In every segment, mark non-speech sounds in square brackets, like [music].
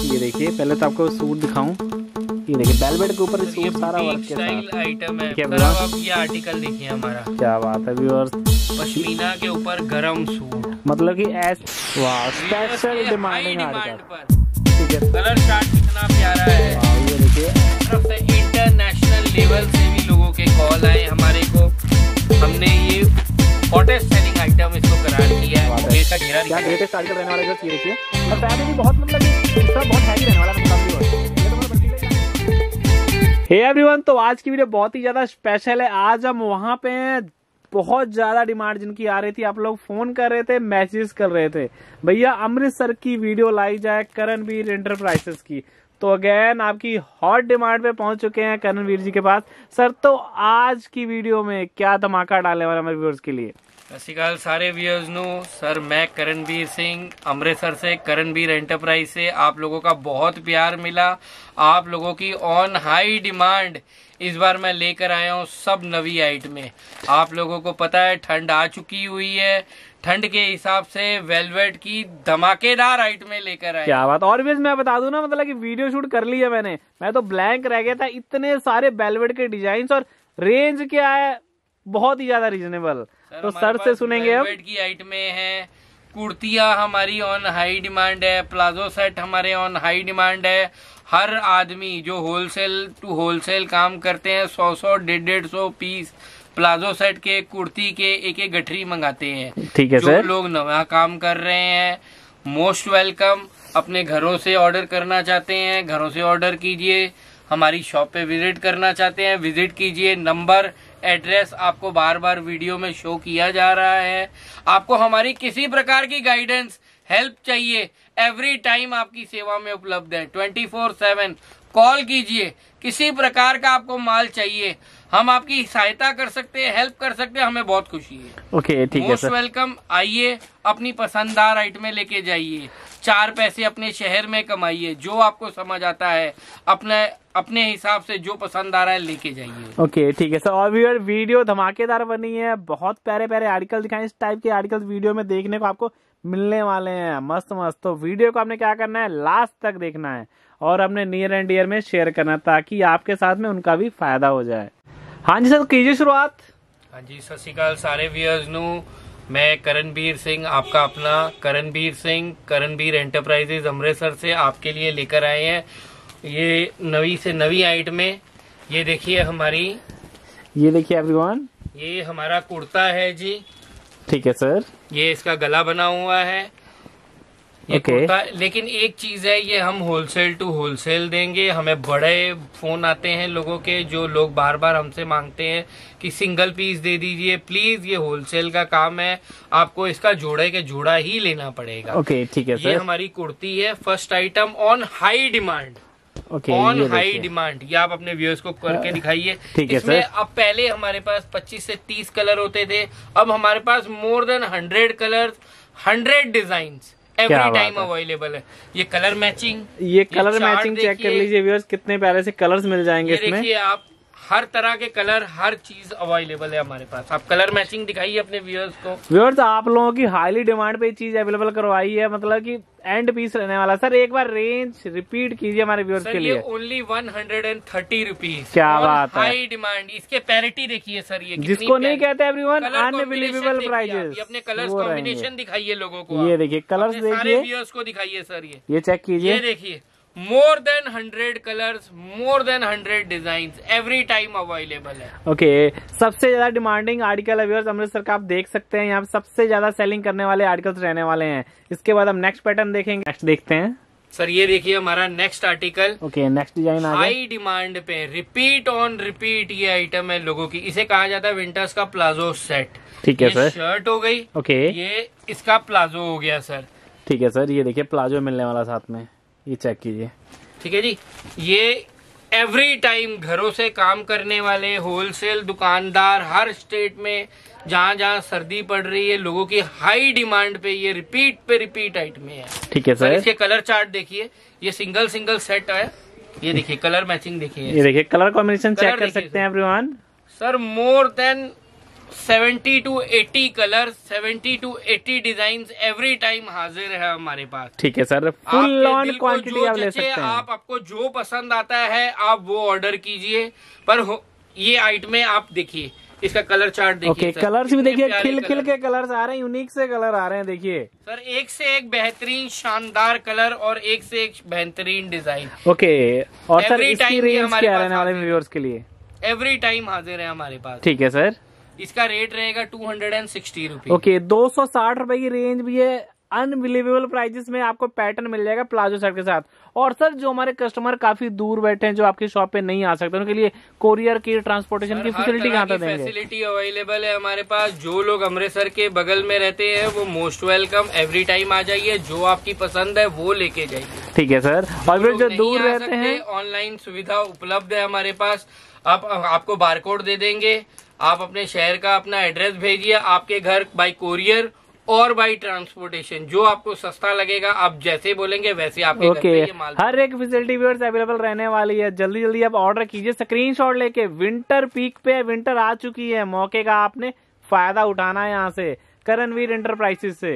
ये देखिए पहले तो आपको सूट दिखाऊँ। ये देखिए बेलवेट के ऊपर ये सूट सारा वर्क के साथ आइटम है? क्या सर हुआ? आप ये आर्टिकल देखिए हमारा। क्या बात है व्यूअर्स पश्मीना के ऊपर गरम सूट। मतलब कि एस वाह स्पेशल डिमांडिंग डिमांड आर्टिकल ठीक है। कलर चार्ट कितना प्यारा है। ये देखिए। तरफ़ से इंटरनेशनल लेवल से भी लोगों के कॉल आए हमारे को। हमने ये हॉटेस्ट सेलिंग आइटम इसको करार किया है। है। घेरा क्या ग्रेटेस्ट आर्टिकल रहने वाला है ये देखिए और बहुत मतलब दूसरा बहुत हैवी रहने वाला है मतलब तो मतलब हे एवरीवन तो आज की वीडियो बहुत ही ज़्यादा स्पेशल है। आज हम वहाँ पे हैं बहुत ज़्यादा डिमांड जिनकी आ रही थी आप लोग फ़ोन कर रहे थे मैसेज कर रहे थे। भैया अमृतसर की वीडियो लाई जाए करणवीर इंटरप्राइजेस की। तो अगेन आपकी हॉट डिमांड पे पहुँच चुके हैं करणवीर जी के पास। सर तो आज की वीडियो में क्या धमाका डालने वाला हमारे व्यूअर्स के लिए? ਸਤਿ ਸ਼੍ਰੀ ਅਕਾਲ ਸਾਰੇ व्यूअर्स नु सर मैं करणवीर सिंह अमृतसर से करणवीर एंटरप्राइज से आप लोगों का बहुत प्यार मिला आप लोगों की ऑन हाई डिमांड इस बार मैं लेकर आया हूँ सब नवी आइट में आप लोगों को पता है ठंड आ चुकी हुई है ठंड के हिसाब से वेलवेट की धमाकेदार आइट में लेकर आया क्या बात और भी मैं बता दूं ना मतलब कि वीडियो शूट कर ली है मैंने मैं तो ब्लैंक रह गया था इतने सारे बेलवेट के डिजाइन और रेंज क्या है बहुत ही ज्यादा रीजनेबल तो सर से सुनेंगे वेलवेट की आइट में है। कुर्तियाँ हमारी ऑन हाई डिमांड है। प्लाजो सेट हमारे ऑन हाई डिमांड है। हर आदमी जो होलसेल टू होलसेल काम करते हैं सौ सौ डेढ़ डेढ़ सौ पीस प्लाजो सेट के कुर्ती के एक एक गठरी मंगाते हैं। ठीक है जो सर लोग नवा काम कर रहे हैं मोस्ट वेलकम अपने घरों से ऑर्डर करना चाहते हैं घरों से ऑर्डर कीजिए। हमारी शॉप पे विज़िट करना चाहते हैं विज़िट कीजिए। नंबर एड्रेस आपको बार बार वीडियो में शो किया जा रहा है। आपको हमारी किसी प्रकार की गाइडेंस हेल्प चाहिए एवरी टाइम आपकी सेवा में उपलब्ध है। ट्वेंटी फोर सेवन कॉल कीजिए। किसी प्रकार का आपको माल चाहिए। हम आपकी सहायता कर सकते हैं हेल्प कर सकते हैं हमें बहुत खुशी है। ओके ठीक है मोस्ट वेलकम आइए अपनी पसंददार आइटमें लेके जाइए। चार पैसे अपने शहर में कमाइए जो आपको समझ आता है अपने अपने हिसाब से जो पसंद आ रहा है लेके जाइए। ओके ठीक है। सर और व्यूअर वीडियो धमाकेदार बनी है। बहुत प्यारे प्यारे आर्टिकल दिखाए। इस टाइप के आर्टिकल वीडियो में देखने को आपको मिलने वाले हैं। मस्त मस्त। तो वीडियो को आपने क्या करना है? लास्ट तक देखना है। और अपने नियर एंड डियर में शेयर करना है ताकि आपके साथ में उनका भी फ़ायदा हो जाए। हाँ जी सर कीजिए शुरुआत। हाँ जी सत श्रीकाल सारे व्यूअर्स नु। मैं करणबीर सिंह आपका अपना करणबीर सिंह करणबीर एंटरप्राइजेज अमृतसर से आपके लिए लेकर आए हैं। ये नवी से नवी आइट में ये देखिए हमारी ये देखिए एवरीवन ये हमारा कुर्ता है जी। ठीक है सर ये इसका गला बना हुआ है। ये ओके। कुर्ता लेकिन एक चीज़ है ये हम होलसेल टू होलसेल देंगे। हमें बड़े फ़ोन आते हैं लोगों के जो लोग बार बार हमसे मांगते हैं कि सिंगल पीस दे दीजिए। प्लीज़ ये होलसेल का काम है। आपको इसका जोड़े के जोड़ा ही लेना पड़ेगा। ओके okay, ठीक है ये सर हमारी कुर्ती है। First item on high demand on high demand ये आप अपने व्यूअर्स को करके दिखाइए। इसमें अब पहले हमारे पास 25 से 30 कलर होते थे। अब हमारे पास more than 100 colour 100 design every time available है। ये कलर मैचिंग ये कलर मैचिंग चेक कर लीजिए व्यूअर्स कितने प्यारे से कलर्स मिल जाएँगे ये इसमें। देखिए आप हर तरह के कलर हर चीज़ अवेलेबल है हमारे पास। आप कलर मैचिंग दिखाइए अपने व्यूअर्स को। व्यूअर्स आप लोगों की हाईली डिमांड पे चीज़ अवेलेबल करवाई है मतलब कि एंड पीस रहने वाला। सर एक बार रेंज रिपीट कीजिए हमारे व्यूअर्स के लिए। Only one hundred and thirty rupees क्या बात है। हाई डिमांड इसके पैरिटी देखिए सर ये जिसको नहीं कहते एवरीवन वन अनबिलीवेबल प्राइजेस अपने कलर कॉम्बिनेशन दिखाइए लोगों को ये देखिए कलर देखिए। व्यूअर्स को दिखाइए सर ये। ये चेक कीजिए। देखिए। More than hundred colours more than hundred design every time available है। Okay okay. सबसे ज़्यादा डिमांडिंग आर्टिकल है अमृतसर का आप देख सकते हैं यहाँ सबसे ज़्यादा सेलिंग करने वाले आर्टिकल्स रहने वाले हैं। इसके बाद हम नेक्स्ट पैटर्न देखेंगे। नेक्स्ट देखते हैं। सर ये देखिए हमारा next article okay next design high demand पे रिपीट ऑन रिपीट ये आइटम है लोगों की। इसे कहा जाता है विंटर्स का प्लाजो सेट ठीक है सर शर्ट हो गई। Okay okay. ये इसका प्लाजो हो गया सर ठीक है सर ये देखिए प्लाजो मिलने वाला साथ में। ये चेक कीजिए। ठीक है जी। ये एवरी टाइम घरों से काम करने वाले होलसेल दुकानदार हर स्टेट में जहाँ जहाँ सर्दी पड़ रही है लोगों की हाई डिमांड पे ये रिपीट पे रिपीट आइटम है। ठीक है सर इसके कलर चार्ट देखिए। ये सिंगल सिंगल सेट है। ये देखिए कलर मैचिंग देखिए। ये देखिए कलर कॉम्बिनेशन चेक कर सकते हैं everyone sir more than 70 two eighty colour 70 two eighty design every time हाजिर है हमारे पास। ठीक है सर फुल ऑन क्वांटिटी आप ले सकते हैं। आप आपको जो पसंद आता है आप वो ऑर्डर कीजिए। पर ये आइटम आप देखिए इसका कलर चार्ट देखिए ओके सर, कलर्स भी देखिए खिल खिल के कलर्स आ रहे हैं यूनिक से कलर आ रहे हैं देखिए। सर एक से एक बेहतरीन शानदार कलर और एक से एक बेहतरीन डिज़ाइन ओके और सर इसकी रेंज हमारे क्या रहने वाले व्यूअर्स के लिए? एवरी टाइम हाजिर है हमारे पास। ठीक है सर। इसका रेट रहेगा two hundred and sixty rupees okay दो सौ साठ रुपए की रेंज भी है। अनबिलीवेबल प्राइजेस में आपको पैटर्न मिल जाएगा प्लाजो सेट के साथ। और सर जो हमारे कस्टमर काफ़ी दूर बैठे हैं जो आपकी शॉप पे नहीं आ सकते उनके लिए कोरियर की ट्रांसपोर्टेशन की फैसिलिटी कहाँ तक देंगे? फैसिलिटी अवेलेबल है हमारे पास। जो लोग अमृतसर के बगल में रहते हैं वो मोस्ट वेलकम एवरी टाइम आ जाइए। जो आपकी पसंद है वो लेके जाइए। ठीक है सर और फिर जो दूर रहते हैं ऑनलाइन सुविधा उपलब्ध है हमारे पास। आप आपको बारकोड दे देंगे। आप अपने शहर का अपना एड्रेस भेजिए आपके घर बाई कोरियर और बाई ट्रांसपोर्टेशन जो आपको सस्ता लगेगा आप जैसे बोलेंगे वैसे आपके घर ओके पे ये माल हर एक फैसिलिटी व्यूअर्स अवेलेबल रहने वाली है। जल्दी जल्दी आप ऑर्डर कीजिए। स्क्रीनशॉट लेके। विंटर पीक पे विंटर आ चुकी है। मौके का आपने फ़ायदा उठाना है यहाँ से। करणवीर इंटरप्राइजेस से।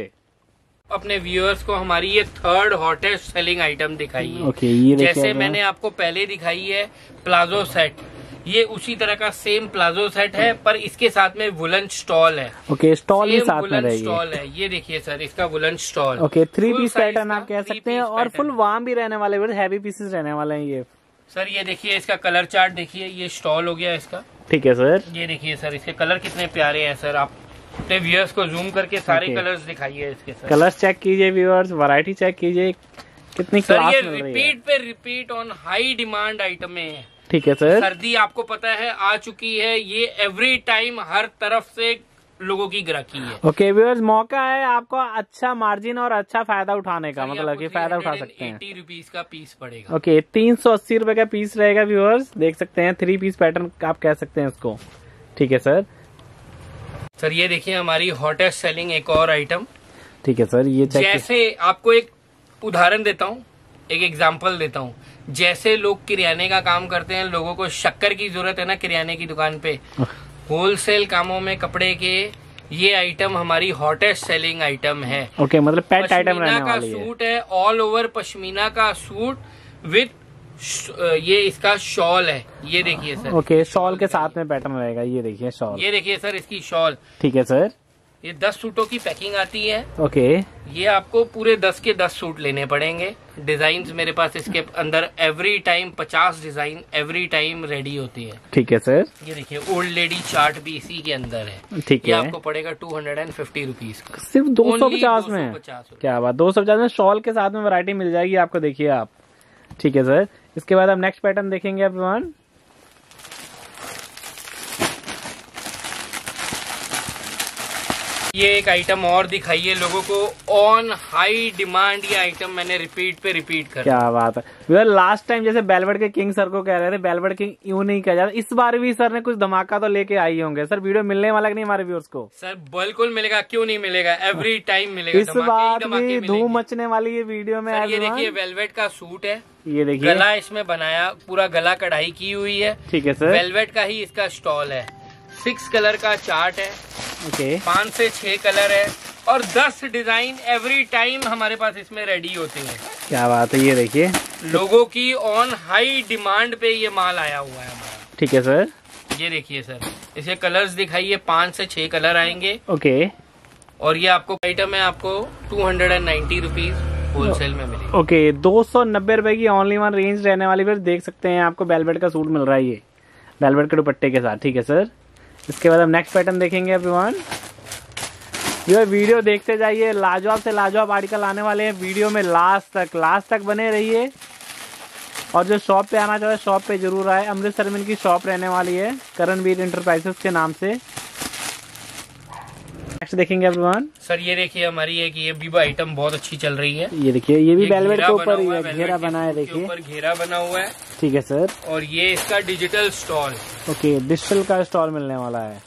अपने व्यूअर्स को हमारी ये थर्ड हॉटेस्ट सेलिंग आइटम दिखाई है। ये जैसे मैंने आपको पहले दिखाई है प्लाजो सेट ये उसी तरह का सेम प्लाजो सेट है पर इसके साथ में वुलन स्टॉल है। ओके स्टॉल ही साथ में रहेगी। स्टॉल है। ये देखिए सर इसका woollen stole okay three piece pattern आप कह सकते हैं और फुल वार्म भी रहने वाले हैवी पीसेस रहने वाले हैं ये। सर ये देखिए इसका कलर चार्ट देखिए ये स्टॉल हो गया इसका। ठीक है सर ये देखिए सर इसके कलर कितने प्यारे हैं सर आप अपने व्यूअर्स को जूम करके सारे Okay. कलर्स दिखाइए इसके सर कलर्स चेक कीजिए व्यूअर्स वैरायटी चेक कीजिए कितनी सर ये रिपीट पे repeat on high demand item है। ठीक है सर सर्दी आपको पता है आ चुकी है ये एवरी टाइम हर तरफ़ से लोगों की ग्राहकी है। ओके व्यूअर्स मौका है आपको अच्छा मार्जिन और अच्छा फ़ायदा उठाने का मतलब कि फ़ायदा उठा सकते हैं। एटी रुपीज़ का पीस पड़ेगा। ओके तीन सौ अस्सी रूपए का पीस रहेगा व्यूअर्स देख सकते हैं थ्री पीस पैटर्न आप कह सकते हैं इसको ठीक है सर सर ये देखिए हमारी हॉटेस्ट सेलिंग एक और आइटम ठीक है सर ये जैसे आपको एक उदाहरण देता हूँ एक एग्ज़ाम्पल देता हूँ। जैसे लोग किराने का काम करते हैं लोगों को शक्कर की ज़रूरत है ना किराने की दुकान पे। [laughs] होलसेल कामों में कपड़े के ये आइटम हमारी हॉटेस्ट सेलिंग आइटम है। ओके okay, मतलब पेट आइटम रहने का वाली है। सूट है ऑल ओवर पश्मीना का सूट विथ ये इसका शॉल है। ये देखिए सर ओके okay, शॉल के साथ में पैटर्न रहेगा ये देखिए शॉल ये देखिए सर इसकी शॉल ठीक है सर ये दस सूटों की पैकिंग आती है। ओके। okay. ये आपको पूरे दस के दस सूट लेने पड़ेंगे। डिज़ाइन मेरे पास इसके अंदर एवरी टाइम पचास डिज़ाइन एवरी टाइम रेडी होती है। ठीक है सर। ये देखिए ओल्ड लेडी चार्ट भी इसी के अंदर है। ठीक ये है। आपको पड़ेगा two hundred and fifty rupees का। सिर्फ़ दो सौ पचास में। 250 क्या बात दो सौ पचास में शॉल के साथ में वरायटी मिल जाएगी आपको देखिए आप। ठीक है सर। इसके बाद आप नेक्स्ट पैटर्न देखेंगे एवरीवन ये एक आइटम और दिखाइए लोगों को। ऑन हाई डिमांड ये आइटम मैंने रिपीट पे रिपीट कर। क्या बात है। लास्ट टाइम जैसे बेलवेट के किंग सर को कह रहे थे बेलवेट किंग यूँ नहीं कहा जाता। इस बार भी सर ने कुछ धमाका तो लेके आई होंगे। सर वीडियो मिलने वाला नहीं हमारे व्यूअर्स को? सर बिल्कुल मिलेगा। क्यों नहीं मिलेगा? एवरी टाइम मिलेगा। इस बार भी धूम मचने वाली ये वीडियो में ये देखिए वेलवेट का सूट है। ये देखिए। गला इसमें बनाया पूरा गला कढ़ाई की हुई है। ठीक है सर वेलवेट का ही इसका स्टॉल है। सिक्स कलर का चार्ट है। ओके। पाँच से छह कलर है और दस डिज़ाइन एवरी टाइम हमारे पास इसमें रेडी होते हैं। क्या बात है ये देखिए। लोगों की ऑन हाई डिमांड पे ये माल आया हुआ है हमारा। ठीक है सर। ये देखिए सर। इसे कलर्स दिखाइए पाँच से छह कलर आएँगे। ओके। और ये आपको आइटम है आपको two hundred and ninety rupees wholesale में मिलेगी। ओके दो सौ नब्बे रुपए की ओनली वन रेंज रहने वाली फिर देख सकते हैं आपको बेलवेट का सूट मिल रहा है ये। बेलवेट के दुपट्टे के साथ ठीक है सर? इसके बाद हम नेक्स्ट पैटर्न देखेंगे एवरीवन है वीडियो देखते जाइए, लाजवाब से लाजवाब आर्टिकल आने वाले हैं। वीडियो में लास्ट तक लास्ट तक बने रहिए। और जो शॉप पे आना चाहे शॉप पे ज़रूर आए। अमृतसर में इनकी शॉप रहने वाली है करणवीर इंटरप्राइजेस के नाम से। नेक्स्ट देखेंगे एवरीवन सर ये देखिए हमारी एक ये भी आइटम बहुत अच्छी चल रही है। ये देखिए ये भी ये बेलवेट के ऊपर ही है घेरा बना है देखिए। ऊपर घेरा बना हुआ है। ठीक है सर और ये इसका डिजिटल स्टॉल ओके डिजिटल का स्टॉल मिलने वाला है।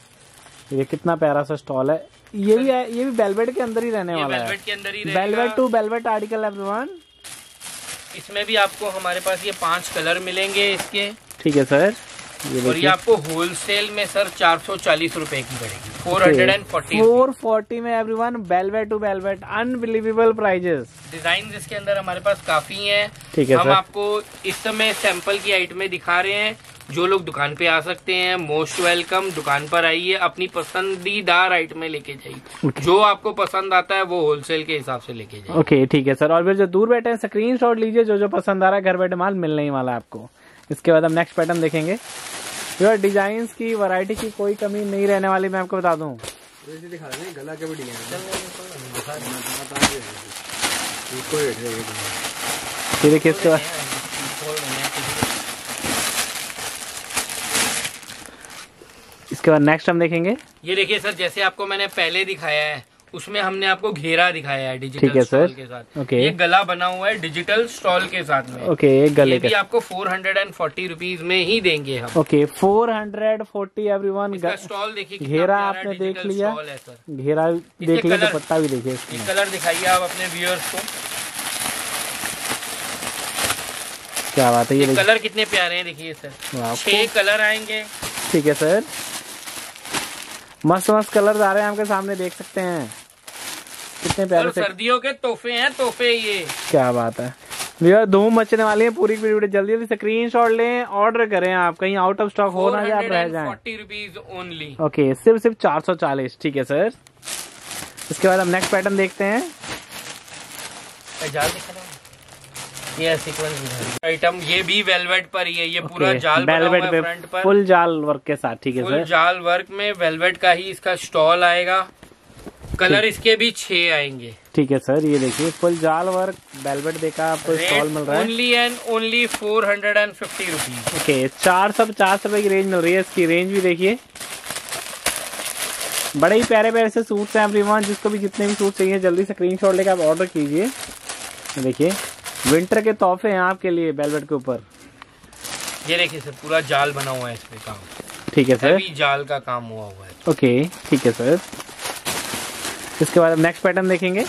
ये कितना प्यारा सा स्टॉल है। ये भी ये भी बेलवेट के अंदर ही रहने वाला है। वेलवेट के अंदर ही velvet to velvet article everyone इसमें भी आपको हमारे पास ये पाँच कलर मिलेंगे इसके। ठीक है सर ये और ये आपको होलसेल में सर चार सौ चालीस रूपए की पड़ेगी। Four hundred and forty four forty में every one velvet to velvet unbelievable prices design इसके अंदर हमारे पास काफ़ी हैं। ठीक है हम सर। आपको इस समय सैंपल की आइटमें दिखा रहे हैं। जो लोग दुकान पे आ सकते हैं मोस्ट वेलकम दुकान पर आइए अपनी पसंदीदार आइटमें लेके जाइए। Okay. जो आपको पसंद आता है वो होलसेल के हिसाब से लेके जाइए। ओके ठीक है सर। और फिर जो दूर बैठे हैं स्क्रीन शॉट लीजिए जो जो पसंद आ रहा है घर बैठे माल मिलने ही वाला है आपको। इसके बाद हम नेक्स्ट पैटर्न देखेंगे। यार डिज़ाइन की वैरायटी की कोई कमी नहीं रहने वाली मैं आपको बता दूँ। ये देखिए इसके बाद। इसके बाद नेक्स्ट हम देखेंगे। ये देखिए सर जैसे आपको मैंने पहले दिखाया है उसमें हमने आपको घेरा दिखाया है डिजिटल स्टॉल के साथ। ओके। ये गला बना हुआ है डिजिटल स्टॉल के साथ में। ओके एक गले ये भी आपको four hundred and forty rupees में ही देंगे हम। Okay four hundred forty every one stole देखिए घेरा आपने देख लिया? घेरा देख लिया कलर- दुपट्टा भी देखिए कलर दिखाइए आप अपने व्यूअर्स को। क्या बात है ये ये कलर कितने प्यारे हैं देखिए सर छह कलर आएँगे। ठीक है सर मस्त मस्त कलर आ रहे हैं आपके सामने देख सकते हैं। कितने प्यारे से सर्दियों के तोहफे हैं तोहफे ये। क्या बात है। भैया धूम मचने वाली है पूरी वीडियो जल्दी जल्दी स्क्रीन शॉट लें ऑर्डर करें आप कहीं आउट ऑफ़ स्टॉक हो ना जाए आप रह जाए। रुपीज़ ओनली ओके सिर्फ़ सिर्फ़ चार सौ चालीस ठीक है सर इसके बाद हम नेक्स्ट पैटर्न देखते हैं। जाल दिखा रहा है? ये सीक्वेंस आइटम ये भी वेलवेट पर ही है ये पूरा ओके, जाल वेलवेट पे फ्रंट पर। फुल जाल वर्क के साथ ठीक है फुल सर जाल वर्क में वेलवेट का ही इसका स्टॉल आएगा। कलर इसके भी छह आएँगे। ठीक है सर ये देखिए फुल जाल वर्क वेलवेट देखा आपको स्टॉल मिल रहा है। Only and only four hundred and fifty rupees okay चार सौ पचास रुपए की रेंज मिल रही है इसकी रेंज भी देखिए। बड़े ही प्यारे प्यारे से सूट्स हैं एवरीवन जिसको भी जितने भी सूट चाहिए जल्दी से स्क्रीन शॉट लेकर आप ऑर्डर कीजिए। देखिए विंटर के तोहफे हैं आपके लिए वेलवेट के ऊपर। ये देखिए सर पूरा जाल बना हुआ है इस पे काम। ठीक है सर। जाल का काम हुआ हुआ है। ओके ठीक है सर। इसके बाद नेक्स्ट पैटर्न देखेंगे।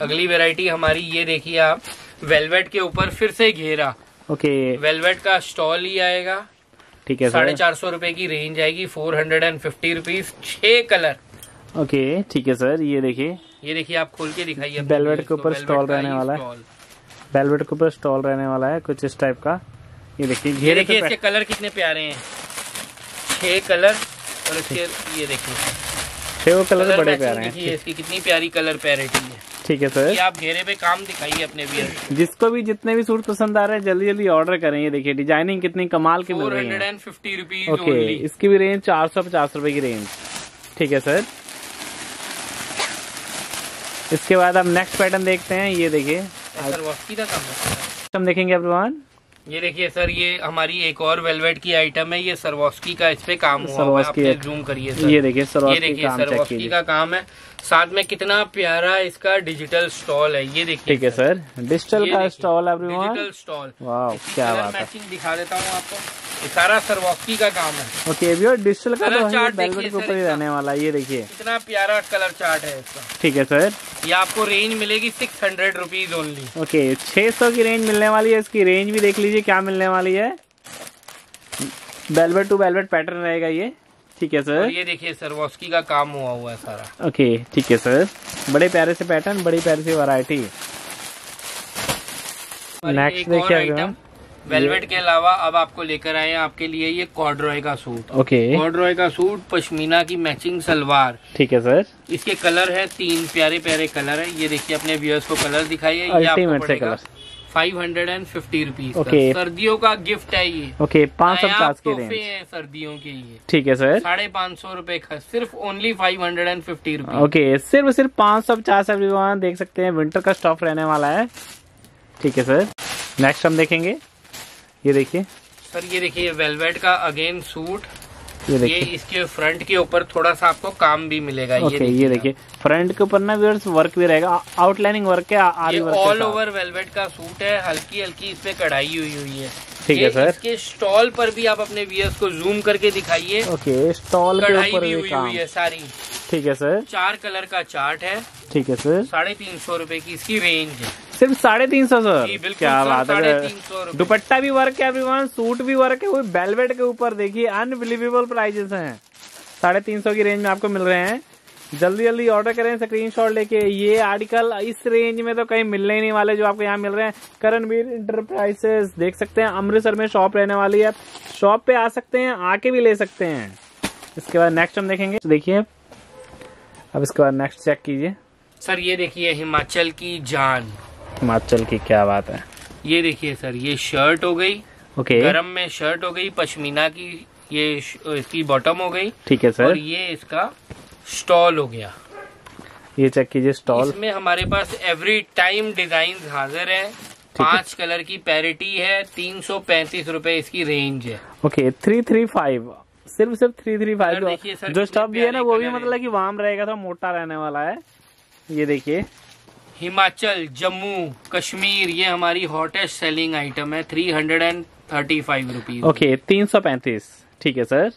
अगली वेराइटी हमारी ये देखिए आप वेलवेट के ऊपर फिर से घेरा। ओके वेलवेट का स्टॉल ही आएगा। ठीक है साढ़े चार सौ रुपये की रेंज आएगी four hundred and fifty rupees छह कलर ओके ठीक है सर ये देखिए। ये देखिए आप खोल के दिखाइए viewers के ऊपर स्टॉल रहने वाला है। वेलवेट के ऊपर स्टॉल रहने वाला है कुछ इस टाइप का। ये देखिए ये घेरे देखिए इसके कलर कितने प्यारे हैं। छह कलर और इसके ये देखिए। छह कलर कलर बड़े प्यारे हैं। देखिए इसकी कितनी प्यारी कलर पैरिटी है ठीक है सर। ये आप घेरे पे काम दिखाइए अपने वियर जिसको भी जितने भी सूट पसंद आ रहे हैं जल्दी जल्दी ऑर्डर करें। ये देखिए डिज़ाइनिंग कितनी कमाल की मिल रही है। रुपीज़ ओके इसकी भी रेंज चार सौ पचास रूपए की रेंज ठीक है सर। इसके बाद हम नेक्स्ट पैटर्न देखते हैं। ये देखिए हम देखेंगे एवरीवन ये देखिए सर ये हमारी एक और वेलवेट की आइटम है ये सरवोस्की का इस पे काम हुआ है आप सरवॉस्की जूम करिए सर। ये देखिए ये देखिए चेक का काम है। साथ में कितना प्यारा इसका डिजिटल स्टॉल है ये देखिए ठीक है सर। डिजिटल का स्टॉल एवरीवन डिजिटल स्टॉल क्या बात है। मैचिंग दिखा देता हूँ आपको। ये सारा सरवॉस्की का काम है। ओके भैया डिजिटल का कलर तो चार्ट के ऊपर ही रहने वाला ये देखिए। कितना प्यारा कलर चार्ट है इसका। ठीक है सर ये आपको रेंज मिलेगी six hundred rupees only okay 600 की रेंज मिलने वाली है इसकी रेंज भी देख लीजिए क्या मिलने वाली है। वेलवेट टू वेलवेट पैटर्न रहेगा ये। ठीक है सर ये देखिए सरवॉस्की का काम हुआ हुआ है सारा। ओके ठीक है सर बड़े प्यारे से पैटर्न बड़ी प्यारे सी वैरायटी नेक्स्ट देखिए। वेलवेट के अलावा अब आपको लेकर आए हैं आपके लिए ये कॉर्डरॉय का सूट। ओके कॉर्डरॉय का सूट पश्मीना की मैचिंग सलवार। ठीक है सर इसके कलर है तीन प्यारे प्यारे कलर है। ये देखिए अपने व्यूअर्स को कलर दिखाइए। आपको अल्टीमेट से colour five hundred and fifty rupees. सर्दियों का गिफ्ट है ये। ओके पाँच सौ पचास की रेंज हैं सर्दियों के लिए ठीक है सर साढ़े पाँच सौ रूपए का सिर्फ़ only five hundred and fifty rupees okay सिर्फ़ सिर्फ़ पाँच सौ पचास एवरीवन देख सकते हैं। विंटर का स्टॉफ रहने वाला है। ठीक है सर नेक्स्ट हम देखेंगे। ये देखिए। सर ये देखिए वेलवेट का अगेन सूट ये देखिए। इसके फ्रंट के ऊपर थोड़ा सा आपको काम भी मिलेगा ओके ये देखिए। फ्रंट के ऊपर ना व्यूअर्स वर्क भी रहेगा। आउटलाइनिंग वर्क है आरी ये ऑल ओवर वेलवेट का सूट है हल्की हल्की इस पे कढ़ाई हुई हुई है। ठीक है सर। इसके स्टॉल पर भी आप अपने वियर्स को जूम करके दिखाइए। ओके स्टॉल के कढ़ाई ऊपर भी हुई हुई है सारी। ठीक है सर। चार कलर का चार्ट है। ठीक है सर। साढ़े तीन सौ रूपए की इसकी रेंज है। सिर्फ़ साढ़े तीन सौ सर। बिल्कुल क्या बात है। दुपट्टा भी वर्क है एवरीवन सूट भी वर्क है वो बेलवेट के ऊपर देखिए अनबिलीवेबल प्राइजेस हैं। साढ़े तीन सौ की रेंज में आपको मिल रहे हैं। जल्दी जल्दी ऑर्डर करें स्क्रीन शॉट लेके। ये आर्टिकल इस रेंज में तो कहीं मिलने ही नहीं वाले जो आपको यहाँ मिल रहे हैं। करणवीर इंटरप्राइजेस देख सकते हैं अमृतसर में शॉप रहने वाली है। शॉप पे आ सकते हैं आके भी ले सकते हैं। इसके बाद नेक्स्ट हम देखेंगे। देखिए अब इसके बाद नेक्स्ट चेक कीजिए। सर ये देखिए हिमाचल की जान। हिमाचल की क्या बात है? ये देखिए सर ये शर्ट हो गई ओके। गरम में शर्ट हो गई पश्मीना की ये इसकी बॉटम हो गई ठीक है सर। और ये इसका स्टॉल हो गया। ये चेक कीजिए स्टॉल। इसमें हमारे पास एवरी टाइम डिज़ाइन हाजिर है। पाँच कलर की पैरिटी है तीन सौ पैंतीस रूपए इसकी रेंज है। ओके थ्री थ्री फाइव सिर्फ़ सिर्फ़ थ्री थ्री फाइव सर, जो स्टफ़ भी है ना वो भी मतलब कि वार्म रहेगा थोड़ा मोटा रहने वाला है। ये देखिए। हिमाचल जम्मू कश्मीर ये हमारी हॉटेस्ट सेलिंग आइटम है three hundred and thirty five rupees okay तीन सौ पैंतीस ठीक है सर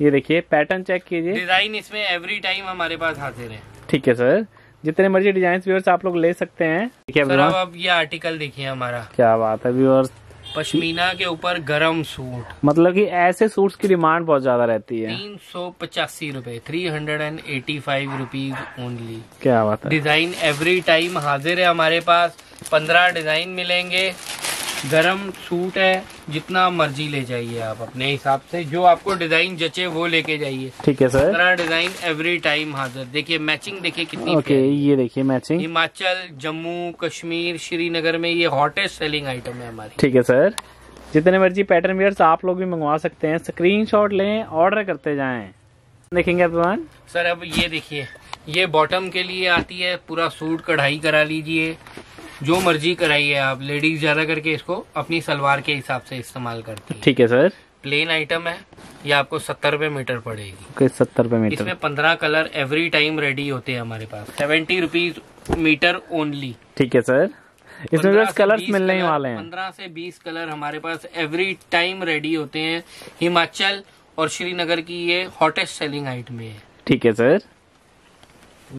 ये देखिए पैटर्न चेक कीजिए। डिज़ाइन इसमें एवरी टाइम हमारे पास हाजिर है। ठीक है सर जितने मर्ज़ी डिज़ाइन व्यूअर्स आप लोग ले सकते हैं। अब ये आर्टिकल देखिए हमारा। क्या बात है व्यूअर्स पश्मीना के ऊपर गरम सूट। मतलब कि ऐसे सूट्स की डिमांड बहुत ज़्यादा रहती है। तीन सौ पचासी रूपए three hundred and eighty five rupees only क्या बात है। डिज़ाइन एवरी टाइम हाजिर है हमारे पास। पंद्रह डिज़ाइन मिलेंगे। गरम सूट है जितना मर्ज़ी ले जाइए आप अपने हिसाब से। जो आपको डिज़ाइन जचे वो लेके जाइए। ठीक है सर। डिज़ाइन एवरी टाइम हाजिर। देखिए मैचिंग देखिए कितनी ओके ये देखिए मैचिंग हिमाचल जम्मू कश्मीर श्रीनगर में ये हॉटेस्ट सेलिंग आइटम है हमारी। ठीक है सर। जितने मर्ज़ी पैटर्न वियर्स आप लोग भी मंगवा सकते हैं। स्क्रीनशॉट लें ऑर्डर करते जाएँ। देखेंगे एवरीवन सर अब ये देखिए ये बॉटम के लिए आती है। पूरा सूट कढ़ाई करा लीजिए। जो मर्ज़ी कराइए आप। लेडीज़ ज़्यादा करके इसको अपनी सलवार के हिसाब से इस्तेमाल करती है। ठीक है सर। प्लेन आइटम है ये आपको सत्तर रुपए मीटर पड़ेगी। ओके सत्तर रुपए मीटर। इसमें पंद्रह कलर एवरी टाइम रेडी होते हैं हमारे पास। सेवेंटी रुपीज़ मीटर ओनली ठीक है सर। इसमें बस कलर्स मिलने ही वाले हैं। पंद्रह से बीस कलर हमारे पास एवरी टाइम रेडी होते हैं। हिमाचल और श्रीनगर की ये हॉटेस्ट सेलिंग आइटम है। ठीक है सर।